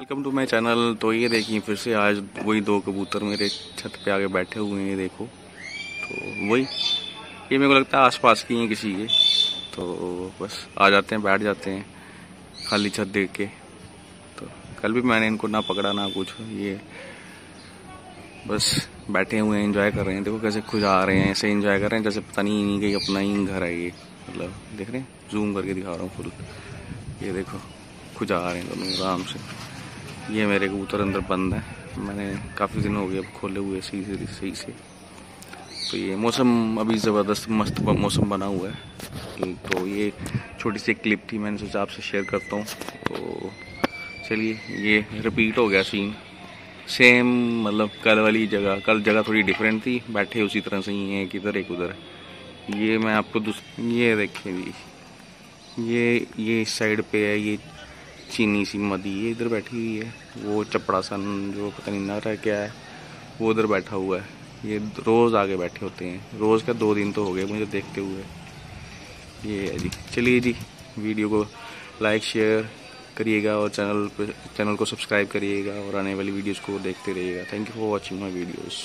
Welcome to my channel तो ये देखिए, फिर से आज वही दो कबूतर मेरे छत पे आके बैठे हुए हैं देखो। तो वही, ये मेरे को लगता है आसपास की हैं किसी के। तो बस, आ जाते हैं, बैठ जाते हैं, खाली छत देख के। तो कल भी मैंने इनको ना पकड़ा, ना कुछ, ये बस बैठे हुए हैं एंजॉय कर रहे हैं। देखो कैसे खुद आ रहे हैं, ऐसे एंजॉय कर रहे हैं, जैसे पता नहीं कहीं अपना ही घर है ये। मतलब देख रहे हैं? जूम करके दिखा रहा हूँ फुल ये देखो खुद आ रहे हैं दोनों, आराम से। ये मेरे कबूतर अंदर बंद है। मैंने काफ़ी दिन हो गए अब खोले हुए सही से सही से। तो ये मौसम अभी ज़बरदस्त मस्त मौसम बना हुआ है। तो ये छोटी सी क्लिप थी, मैंने सोचा आपसे शेयर करता हूँ। तो चलिए, ये रिपीट हो गया सीन सेम मतलब कल वाली जगह, कल जगह थोड़ी डिफरेंट थी। बैठे उसी तरह से ही हैं, किधर एक उधर। ये मैं आपको ये देखिए ये ये इस साइड पे है, ये चीनी सी मदी ये इधर बैठी हुई है। वो चपड़ा सन जो पता नहीं नर है क्या है, वो उधर बैठा हुआ है। ये रोज़ आगे बैठे होते हैं। रोज़ का दो दिन तो हो गए मुझे देखते हुए। ये है जी। चलिए जी, वीडियो को लाइक, शेयर करिएगा और चैनल पे, चैनल को सब्सक्राइब करिएगा और आने वाली वीडियोस को देखते रहिएगा। Thank you for watching my videos